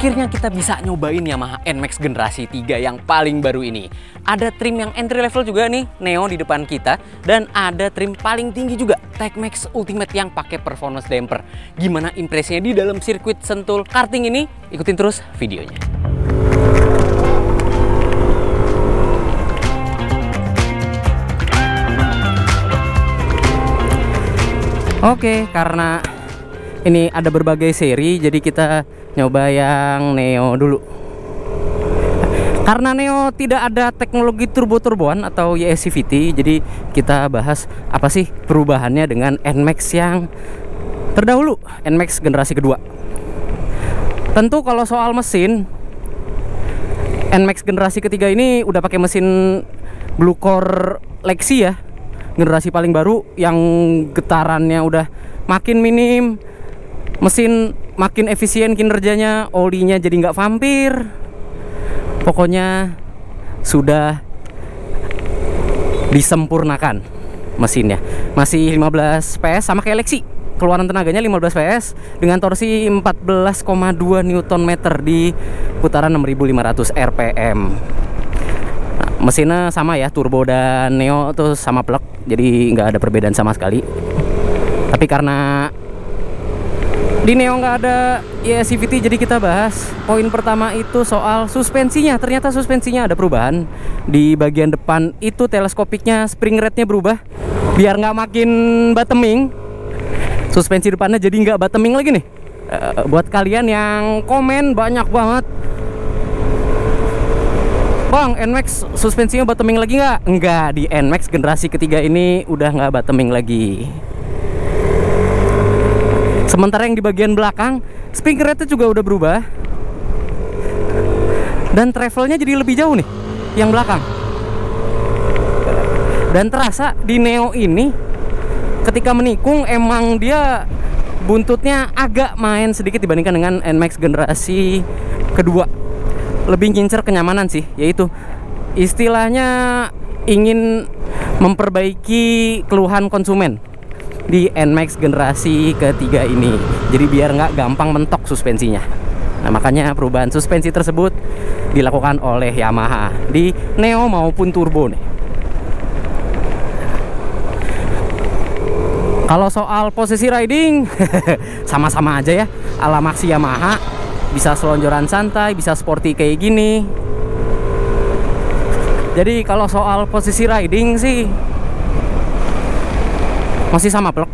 Akhirnya kita bisa nyobain Yamaha NMAX generasi 3 yang paling baru ini. Ada trim yang entry level juga nih, Neo di depan kita. Dan ada trim paling tinggi juga, TechMax Ultimate yang pakai performance damper. Gimana impresinya di dalam sirkuit sentul karting ini? Ikutin terus videonya. Oke, karena ini ada berbagai seri, jadi kita nyoba yang Neo dulu. Karena Neo tidak ada teknologi turbo-turboan atau YSCVT, jadi kita bahas apa sih perubahannya dengan NMAX yang terdahulu, NMAX generasi kedua. Tentu kalau soal mesin, NMAX generasi ketiga ini udah pakai mesin Blue Core Lexi ya, generasi paling baru yang getarannya udah makin minim mesin makin efisien kinerjanya olinya jadi nggak vampir. Pokoknya sudah disempurnakan mesinnya. Masih 15 PS sama kayak Lexi. Keluaran tenaganya 15 PS dengan torsi 14,2 Nm di putaran 6500 RPM mesinnya sama ya turbo dan neo tuh sama plug. Jadi nggak ada perbedaan sama sekali. Tapi karena di neo nggak ada ya CVT jadi kita bahas. Poin pertama itu soal suspensinya. Ternyata suspensinya ada perubahan. Di bagian depan itu teleskopiknya spring rate-nya berubah. Biar nggak makin bottoming suspensi depannya jadi nggak bottoming lagi nih. Uh, buat kalian yang komen banyak banget. Bang, NMAX suspensinya bottoming lagi nggak? Enggak, di NMAX generasi ketiga ini udah nggak bottoming lagi. Sementara yang di bagian belakang, spring rate juga udah berubah. Dan travelnya jadi lebih jauh nih, yang belakang. Dan terasa di Neo ini, ketika menikung emang dia buntutnya agak main sedikit dibandingkan dengan NMAX generasi kedua lebih ngincer kenyamanan sih yaitu istilahnya ingin memperbaiki keluhan konsumen di NMAX generasi ketiga ini. Jadi biar nggak gampang mentok suspensinya. Nah makanya perubahan suspensi tersebut dilakukan oleh Yamaha di Neo maupun Turbo nih. Kalau soal posisi riding sama-sama aja ya. Ala Maxi Yamaha bisa selonjoran santai bisa sporty kayak gini. Jadi kalau soal posisi riding sih masih sama plek.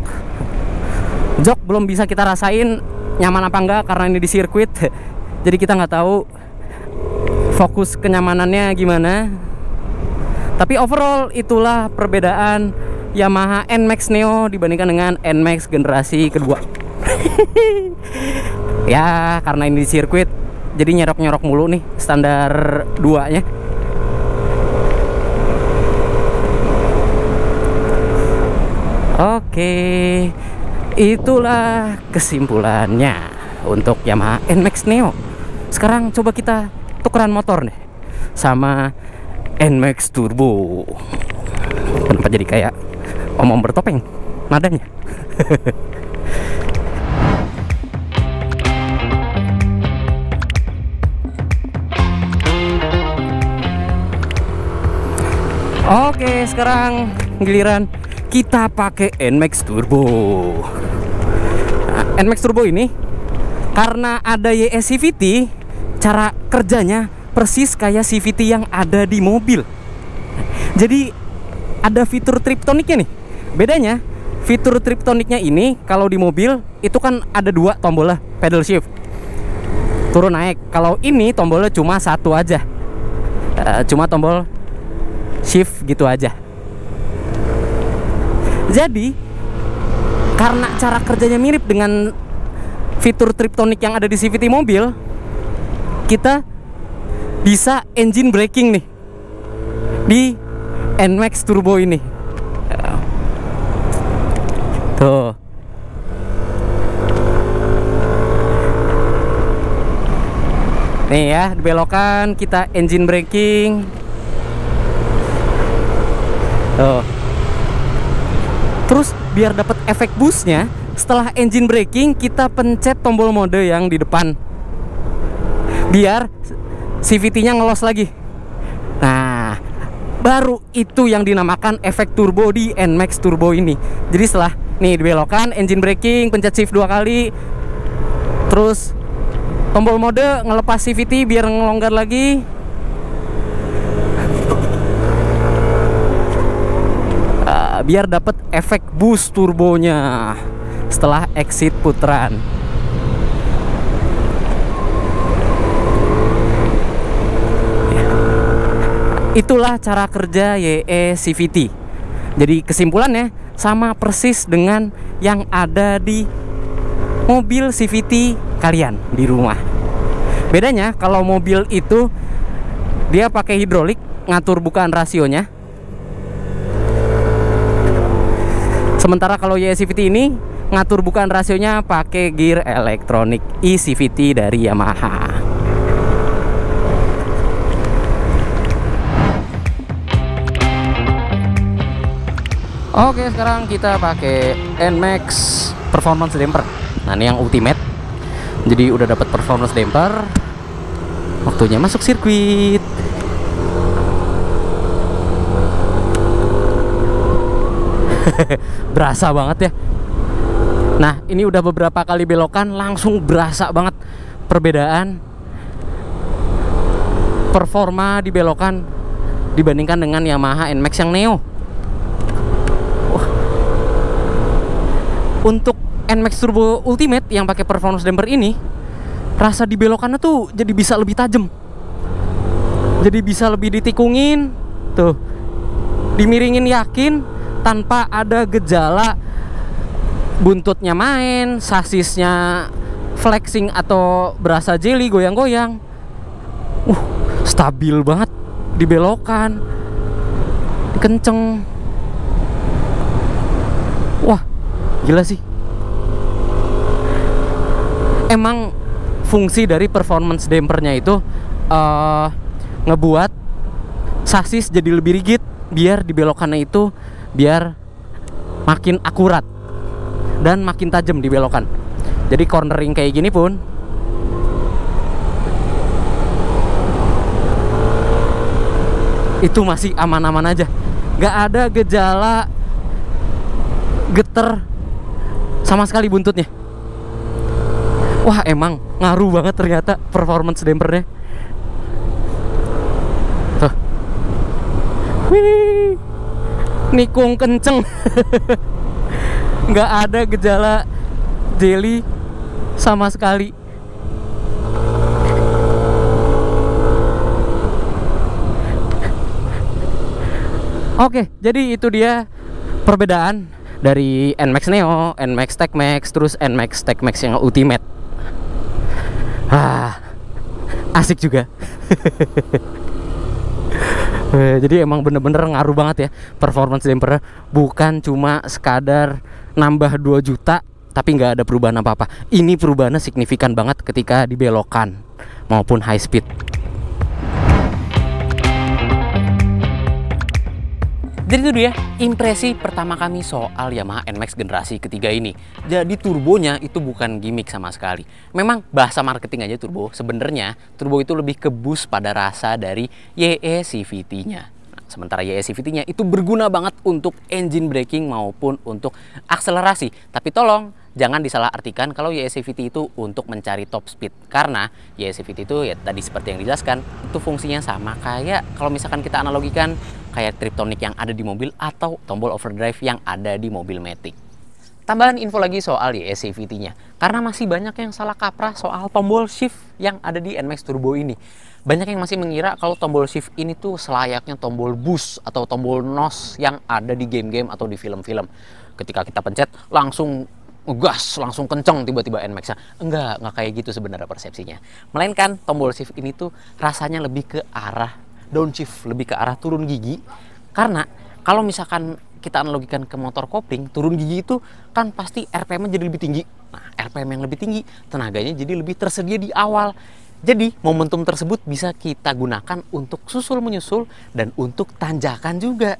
Jok belum bisa kita rasain nyaman apa enggak karena ini di sirkuit. Jadi kita nggak tahu fokus kenyamanannya gimana. Tapi overall itulah perbedaan Yamaha NMAX Neo dibandingkan dengan NMAX generasi kedua. Ya karena ini di sirkuit jadi nyerok-nyerok mulu nih standar 2 oke itulah kesimpulannya untuk Yamaha NMAX Neo. Sekarang coba kita tukeran motor nih sama NMAX Turbo. Kenapa jadi kayak omong bertopeng? Nadanya. Oke, sekarang giliran kita pakai NMAX Turbo. Nah, NMAX Turbo ini karena ada YS CVT, cara kerjanya persis kayak CVT yang ada di mobil. Jadi ada fitur triptoniknya nih. Bedanya fitur triptoniknya ini kalau di mobil itu kan ada dua tombol lah, pedal shift. Turun naik. Kalau ini tombolnya cuma satu aja. Uh, cuma tombol shift gitu aja jadi karena cara kerjanya mirip dengan fitur triptonic yang ada di CVT mobil kita bisa engine braking nih di NMAX Turbo ini. Tuh. Nih ya belokan kita engine braking. Tuh. Terus biar dapat efek boostnya, setelah engine braking kita pencet tombol mode yang di depan. biar CVT-nya ngelos lagi. Nah, baru itu yang dinamakan efek turbo di NMAX Turbo ini. Jadi setelah nih dibelokan, engine braking, pencet shift dua kali, terus tombol mode ngelepas CVT biar ngelonggar lagi. Biar dapat efek boost turbonya setelah exit putaran. Itulah cara kerja YE CVT. Jadi kesimpulannya sama persis dengan yang ada di mobil CVT kalian di rumah. Bedanya kalau mobil itu dia pakai hidrolik ngatur bukaan rasionya. Sementara kalau YE CVT ini ngatur bukaan rasionya pakai gear elektronik eCVT dari Yamaha. Oke, sekarang kita pakai NMAX Performance Damper. Nah, ini yang ultimate. Jadi udah dapat performance damper. Waktunya masuk sirkuit. berasa banget ya. Nah, ini udah beberapa kali belokan langsung berasa banget perbedaan performa di belokan dibandingkan dengan Yamaha NMAX yang Neo. untuk NMAX Turbo Ultimate yang pakai performance damper ini rasa di belokannya tuh jadi bisa lebih tajam jadi bisa lebih ditikungin tuh dimiringin yakin tanpa ada gejala buntutnya main sasisnya flexing atau berasa jelly goyang-goyang. Uh stabil banget di belokan kenceng. Wah gila sih. Emang fungsi dari performance dampernya itu uh, ngebuat sasis jadi lebih rigid biar dibelokannya itu biar makin akurat dan makin tajam dibelokan jadi cornering kayak gini pun itu masih aman-aman aja. Nggak ada gejala geter sama sekali buntutnya. Wah emang ngaruh banget ternyata performance dampernya. Tuh. Wih nikung kenceng nggak ada gejala jelly sama sekali Oke, jadi itu dia perbedaan dari NMAX Neo, NMAX Tech Max, terus NMAX Tech Max yang Ultimate. Ah, asik juga. Eh, jadi emang bener-bener ngaruh banget ya performance damper bukan cuma sekadar nambah 2 juta tapi nggak ada perubahan apa-apa. Ini perubahannya signifikan banget ketika dibelokan maupun high speed. Jadi itu dia impresi pertama kami soal Yamaha NMAX generasi ketiga ini. Jadi turbonya itu bukan gimmick sama sekali. Memang bahasa marketing aja turbo. Sebenarnya turbo itu lebih ke boost pada rasa dari YE CVT-nya. Nah, sementara YE CVT-nya itu berguna banget untuk engine braking maupun untuk akselerasi. Tapi tolong jangan disalahartikan kalau YSCVT itu untuk mencari top speed karena YSCVT itu ya tadi seperti yang dijelaskan itu fungsinya sama kayak kalau misalkan kita analogikan kayak triptonic yang ada di mobil atau tombol overdrive yang ada di mobil Matic. Tambahan info lagi soal YSCVT-nya karena masih banyak yang salah kaprah soal tombol shift yang ada di NMAX Turbo ini. Banyak yang masih mengira kalau tombol shift ini tuh selayaknya tombol boost atau tombol NOS yang ada di game-game atau di film-film. Ketika kita pencet langsung gas langsung kenceng tiba-tiba NMAX -nya. enggak enggak kayak gitu sebenarnya persepsinya melainkan tombol shift ini tuh rasanya lebih ke arah downshift lebih ke arah turun gigi. Karena kalau misalkan kita analogikan ke motor kopling turun gigi itu kan pasti RPM jadi lebih tinggi. Nah RPM yang lebih tinggi tenaganya jadi lebih tersedia di awal. Jadi momentum tersebut bisa kita gunakan untuk susul menyusul dan untuk tanjakan juga.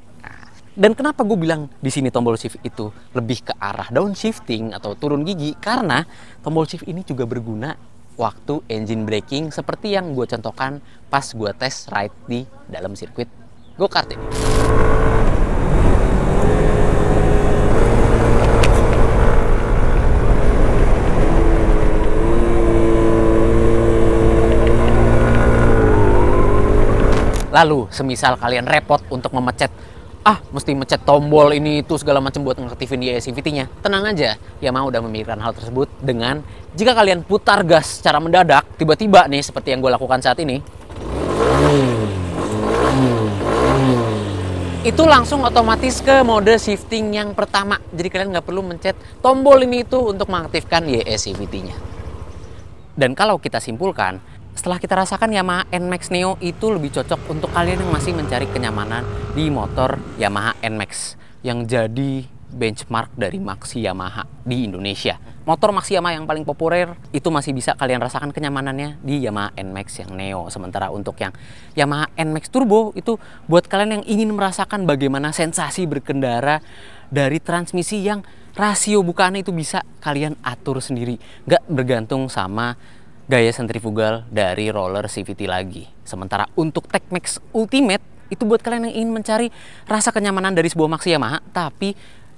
Dan kenapa gue bilang di sini tombol shift itu lebih ke arah downshifting atau turun gigi? Karena tombol shift ini juga berguna waktu engine braking seperti yang gue contohkan pas gue tes ride di dalam sirkuit go-kart ini. Lalu, semisal kalian repot untuk memencet ah mesti mencet tombol ini itu segala macam buat ngaktifin YSCVT-nya. Tenang aja, Yamaha udah memikirkan hal tersebut dengan jika kalian putar gas secara mendadak, tiba-tiba nih seperti yang gue lakukan saat ini, itu langsung otomatis ke mode shifting yang pertama. Jadi kalian nggak perlu mencet tombol ini itu untuk mengaktifkan YSCVT-nya. Dan kalau kita simpulkan, setelah kita rasakan Yamaha NMAX Neo itu lebih cocok untuk kalian yang masih mencari kenyamanan di motor Yamaha NMAX yang jadi benchmark dari Maxi Yamaha di Indonesia. Motor Maxi Yamaha yang paling populer itu masih bisa kalian rasakan kenyamanannya di Yamaha NMAX yang Neo. Sementara untuk yang Yamaha NMAX Turbo itu buat kalian yang ingin merasakan bagaimana sensasi berkendara dari transmisi yang rasio bukaan itu bisa kalian atur sendiri. Nggak bergantung sama gaya sentrifugal dari roller CVT lagi. Sementara untuk Techmax Ultimate itu buat kalian yang ingin mencari rasa kenyamanan dari sebuah Maxi Yamaha tapi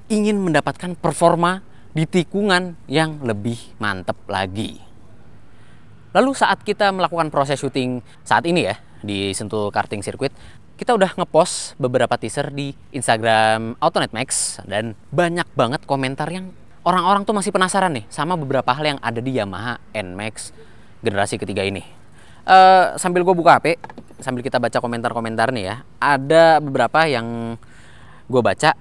ingin mendapatkan performa di tikungan yang lebih mantep lagi. Lalu saat kita melakukan proses syuting saat ini ya di Sentul Karting Circuit, kita udah ngepost beberapa teaser di Instagram Autonet Max dan banyak banget komentar yang orang-orang tuh masih penasaran nih sama beberapa hal yang ada di Yamaha NMAX generasi ketiga ini. Uh, sambil gue buka HP, sambil kita baca komentar-komentar nih ya, ada beberapa yang gue baca,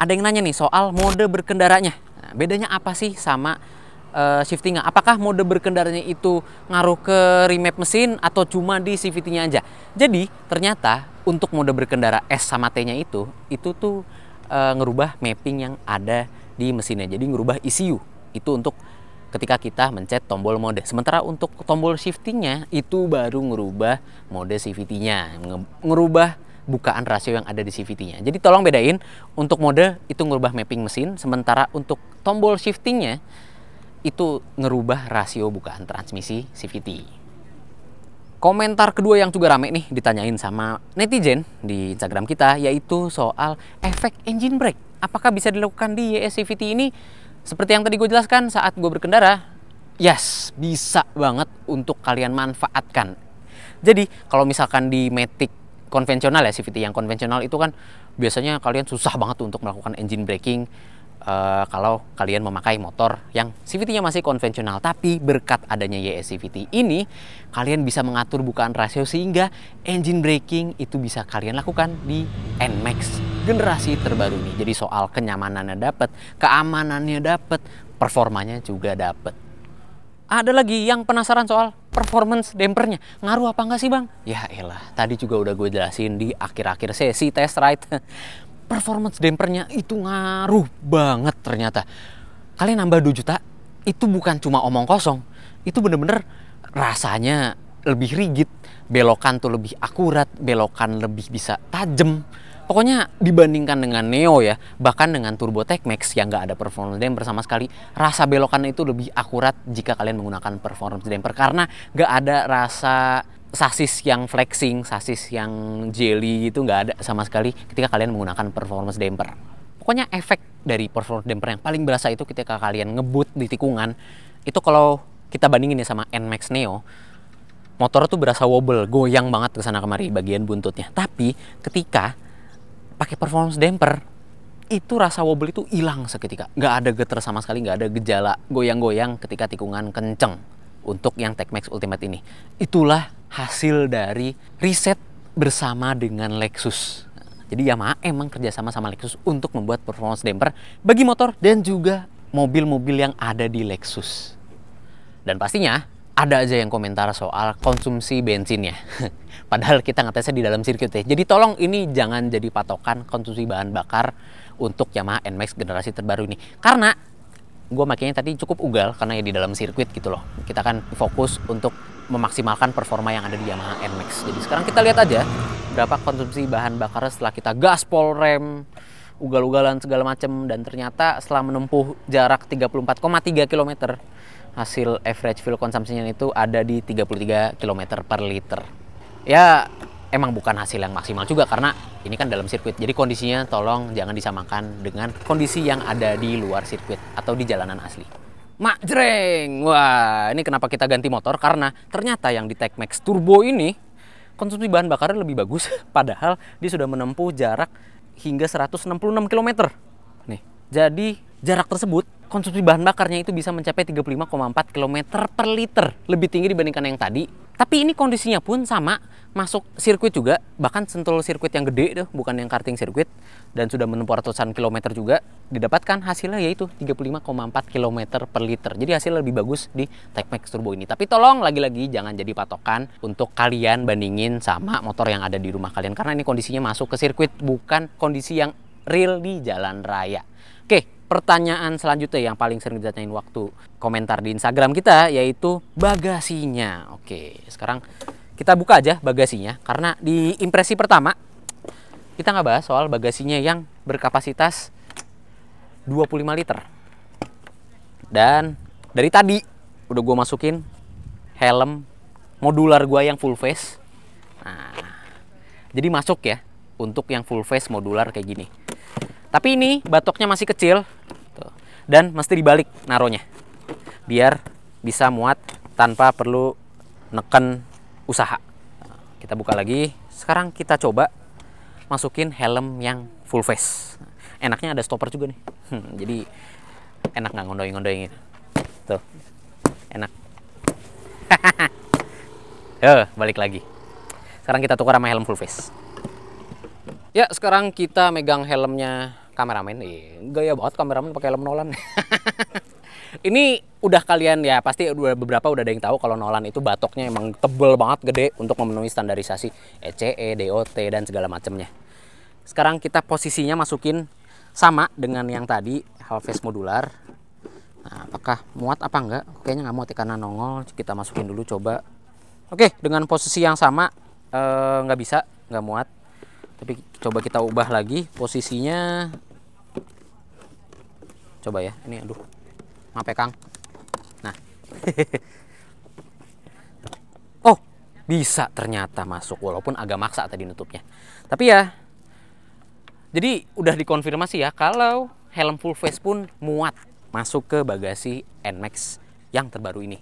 ada yang nanya nih soal mode berkendaranya. Nah, bedanya apa sih sama uh, shiftingnya? Apakah mode berkendaranya itu ngaruh ke remap mesin atau cuma di CVT-nya aja? Jadi ternyata untuk mode berkendara S sama T-nya itu, itu tuh uh, ngerubah mapping yang ada di mesinnya. Jadi ngerubah ECU itu untuk ketika kita mencet tombol mode. Sementara untuk tombol shiftingnya itu baru ngerubah mode CVT-nya, ngerubah bukaan rasio yang ada di CVT-nya. Jadi tolong bedain untuk mode itu ngerubah mapping mesin, sementara untuk tombol shiftingnya itu ngerubah rasio bukaan transmisi CVT. Komentar kedua yang juga rame nih ditanyain sama netizen di Instagram kita yaitu soal efek engine brake. Apakah bisa dilakukan di YS CVT ini seperti yang tadi gue jelaskan saat gue berkendara, yes, bisa banget untuk kalian manfaatkan. Jadi kalau misalkan di Matic konvensional ya CVT yang konvensional itu kan biasanya kalian susah banget untuk melakukan engine braking uh, kalau kalian memakai motor yang CVT-nya masih konvensional. Tapi berkat adanya YS CVT ini, kalian bisa mengatur bukaan rasio sehingga engine braking itu bisa kalian lakukan di NMAX generasi terbaru nih. Jadi soal kenyamanannya dapat, keamanannya dapat, performanya juga dapat. Ada lagi yang penasaran soal performance dampernya. Ngaruh apa enggak sih bang? Ya elah, tadi juga udah gue jelasin di akhir-akhir sesi test ride. Performance dampernya itu ngaruh banget ternyata. Kalian nambah 2 juta, itu bukan cuma omong kosong. Itu bener-bener rasanya lebih rigid. Belokan tuh lebih akurat, belokan lebih bisa tajam Pokoknya dibandingkan dengan Neo ya, bahkan dengan Turbo Tech Max yang nggak ada performance damper sama sekali, rasa belokan itu lebih akurat jika kalian menggunakan performance damper karena nggak ada rasa sasis yang flexing, sasis yang jelly gitu nggak ada sama sekali ketika kalian menggunakan performance damper. Pokoknya efek dari performance damper yang paling berasa itu ketika kalian ngebut di tikungan, itu kalau kita bandingin ya sama NMAX Neo, motor tuh berasa wobble, goyang banget ke sana kemari bagian buntutnya. Tapi ketika pakai performance damper itu rasa wobble itu hilang seketika nggak ada getar sama sekali nggak ada gejala goyang-goyang ketika tikungan kenceng untuk yang Techmax Ultimate ini itulah hasil dari riset bersama dengan Lexus jadi Yamaha emang kerjasama sama Lexus untuk membuat performance damper bagi motor dan juga mobil-mobil yang ada di Lexus dan pastinya ada aja yang komentar soal konsumsi bensinnya. Padahal kita ngetesnya di dalam sirkuit ya. Jadi tolong ini jangan jadi patokan konsumsi bahan bakar untuk Yamaha NMAX generasi terbaru ini. Karena gue makanya tadi cukup ugal karena ya di dalam sirkuit gitu loh. Kita kan fokus untuk memaksimalkan performa yang ada di Yamaha NMAX. Jadi sekarang kita lihat aja berapa konsumsi bahan bakar setelah kita gaspol rem, ugal-ugalan segala macam dan ternyata setelah menempuh jarak 34,3 km hasil average fuel consumption itu ada di 33 km per liter. Ya emang bukan hasil yang maksimal juga karena ini kan dalam sirkuit. Jadi kondisinya tolong jangan disamakan dengan kondisi yang ada di luar sirkuit atau di jalanan asli. Mak jreng. Wah, ini kenapa kita ganti motor? Karena ternyata yang di Tech Max Turbo ini konsumsi bahan bakarnya lebih bagus padahal dia sudah menempuh jarak hingga 166 km. Nih. Jadi jarak tersebut konsumsi bahan bakarnya itu bisa mencapai 35,4 km per liter. Lebih tinggi dibandingkan yang tadi. Tapi ini kondisinya pun sama, masuk sirkuit juga, bahkan sentul sirkuit yang gede tuh, bukan yang karting sirkuit. Dan sudah menempuh ratusan kilometer juga, didapatkan hasilnya yaitu 35,4 km per liter. Jadi hasilnya lebih bagus di Tech Max Turbo ini. Tapi tolong lagi-lagi jangan jadi patokan untuk kalian bandingin sama motor yang ada di rumah kalian. Karena ini kondisinya masuk ke sirkuit, bukan kondisi yang real di jalan raya. Oke, pertanyaan selanjutnya yang paling sering ditanyain waktu komentar di Instagram kita yaitu bagasinya. Oke, sekarang kita buka aja bagasinya karena di impresi pertama kita nggak bahas soal bagasinya yang berkapasitas 25 liter. Dan dari tadi udah gue masukin helm modular gue yang full face. Nah, jadi masuk ya untuk yang full face modular kayak gini. Tapi ini batoknya masih kecil dan mesti dibalik naronya biar bisa muat tanpa perlu neken usaha. kita buka lagi. Sekarang kita coba masukin helm yang full face. Enaknya ada stopper juga nih. Hmm, jadi enak nggak ngondoing-ngondoing Tuh, enak. Tuh, balik lagi. Sekarang kita tukar sama helm full face. Ya, sekarang kita megang helmnya kameramen nih gaya banget kameramen pakai helm Nolan ini udah kalian ya pasti udah beberapa udah ada yang tahu kalau Nolan itu batoknya emang tebel banget gede untuk memenuhi standarisasi ECE, DOT dan segala macamnya. Sekarang kita posisinya masukin sama dengan yang tadi half-face modular. Nah, apakah muat apa enggak? Kayaknya nggak muat ya karena nongol. Kita masukin dulu coba. Oke, dengan posisi yang sama eh, nggak bisa, nggak muat tapi coba kita ubah lagi posisinya coba ya ini aduh. Maaf ya Kang? Nah. Oh bisa ternyata masuk walaupun agak maksa tadi nutupnya. Tapi ya jadi udah dikonfirmasi ya kalau helm full face pun muat masuk ke bagasi NMAX yang terbaru ini.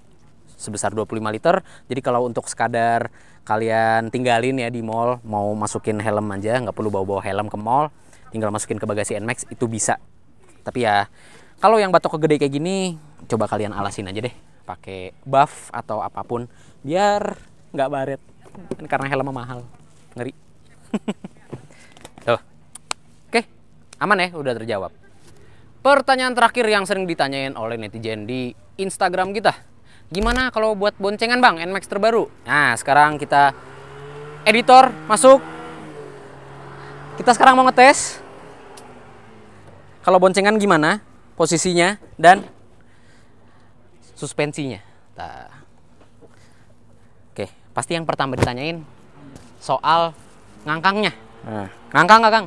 Sebesar 25 liter. Jadi kalau untuk sekadar kalian tinggalin ya di mall, mau masukin helm aja, nggak perlu bawa-bawa helm ke mall, tinggal masukin ke bagasi NMAX itu bisa. Tapi ya kalau yang batok gede kayak gini, coba kalian alasin aja deh, pakai buff atau apa pun, biar nggak baret. Karena helmnya mahal, ngeri. Tuh, oke, aman ya, udah terjawab. Pertanyaan terakhir yang sering ditanyain oleh netizen di Instagram kita Gimana kalau buat boncengan bang, NMAX terbaru? Nah sekarang kita editor masuk. Kita sekarang mau ngetes. Kalau boncengan gimana posisinya dan suspensinya. Nah. Oke, pasti yang pertama ditanyain soal ngangkangnya. Nah, ngangkang nggak Kang?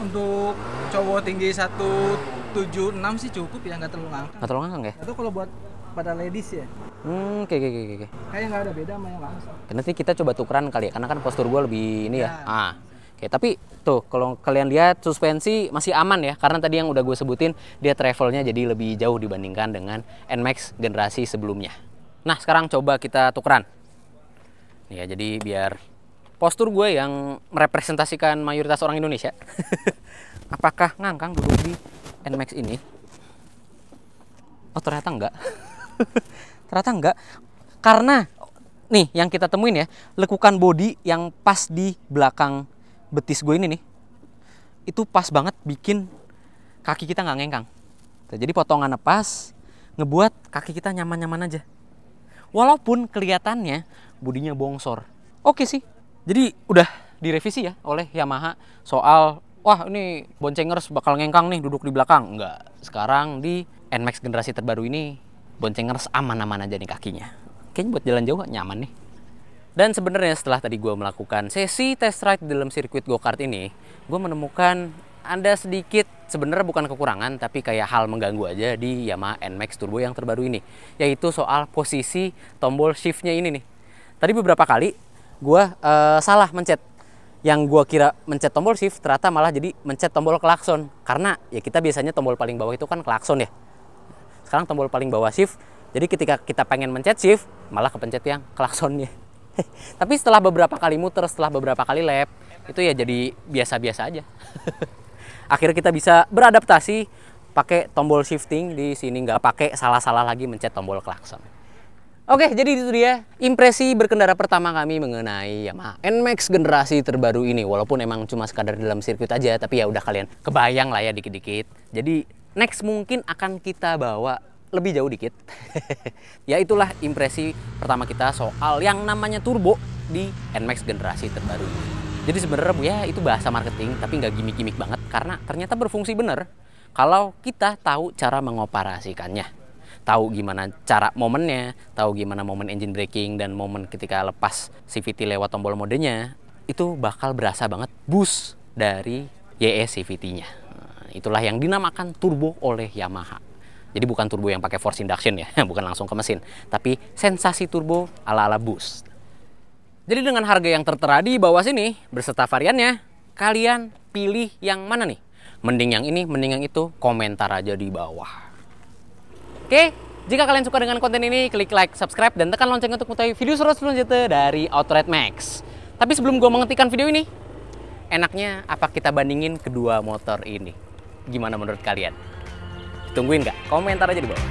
Untuk cowok tinggi 176 sih cukup ya, nggak terlalu ngangkang. Nggak terlalu ngangkang ya? Atau kalau buat pada ladies ya hmm oke oke oke oke kayak nggak ada beda sama yang langsung nanti kita coba tukeran kali ya karena kan postur gue lebih ini ya, ya. ah Oke, tapi tuh kalau kalian lihat suspensi masih aman ya karena tadi yang udah gue sebutin dia travelnya jadi lebih jauh dibandingkan dengan NMAX generasi sebelumnya. Nah sekarang coba kita tukeran. Ya jadi biar postur gue yang merepresentasikan mayoritas orang Indonesia. Apakah ngangkang duduk di NMAX ini? Oh ternyata enggak. ternyata enggak karena nih yang kita temuin ya lekukan body yang pas di belakang betis gue ini nih itu pas banget bikin kaki kita nggak ngengkang jadi potongannya pas ngebuat kaki kita nyaman-nyaman aja. Walaupun kelihatannya bodinya bongsor. Oke sih. Jadi udah direvisi ya oleh Yamaha soal wah ini boncengers bakal ngengkang nih duduk di belakang. Enggak sekarang di NMAX generasi terbaru ini boncengers aman-aman aja nih kakinya. Kayaknya buat jalan jauh nyaman nih. Dan sebenarnya setelah tadi gue melakukan sesi test ride di dalam sirkuit go-kart ini, gue menemukan ada sedikit sebenarnya bukan kekurangan tapi kayak hal mengganggu aja di Yamaha NMAX Turbo yang terbaru ini. Yaitu soal posisi tombol shiftnya ini nih. Tadi beberapa kali gue uh, salah mencet. Yang gue kira mencet tombol shift ternyata malah jadi mencet tombol klakson. Karena ya kita biasanya tombol paling bawah itu kan klakson ya. Sekarang tombol paling bawah shift jadi ketika kita pengen mencet shift malah kepencet yang klaksonnya tapi setelah beberapa kali muter setelah beberapa kali lap itu ya jadi biasa-biasa aja akhirnya kita bisa beradaptasi pakai tombol shifting di sini nggak pakai salah-salah lagi mencet tombol klakson. Oke, jadi itu dia impresi berkendara pertama kami mengenai Yamaha NMAX generasi terbaru ini. Walaupun emang cuma sekadar dalam sirkuit aja, tapi ya udah kalian kebayang lah ya dikit-dikit. Jadi next mungkin akan kita bawa lebih jauh dikit. ya itulah impresi pertama kita soal yang namanya turbo di NMAX generasi terbaru. Jadi sebenarnya ya itu bahasa marketing tapi nggak gimmick-gimmick banget karena ternyata berfungsi bener kalau kita tahu cara mengoperasikannya. Tahu gimana cara momennya tahu gimana momen engine braking dan momen ketika lepas CVT lewat tombol modenya itu bakal berasa banget boost dari YE CVT-nya nah, itulah yang dinamakan turbo oleh Yamaha jadi bukan turbo yang pakai force induction ya bukan langsung ke mesin tapi sensasi turbo ala-ala boost jadi dengan harga yang tertera di bawah sini berserta variannya, kalian pilih yang mana nih? Mending yang ini, mending yang itu, komentar aja di bawah. Oke, jika kalian suka dengan konten ini, klik like, subscribe, dan tekan lonceng untuk mengetahui video seru selanjutnya dari Outright Max. Tapi sebelum gue menghentikan video ini, enaknya apa kita bandingin kedua motor ini? Gimana menurut kalian? Tungguin nggak? Komentar aja di bawah.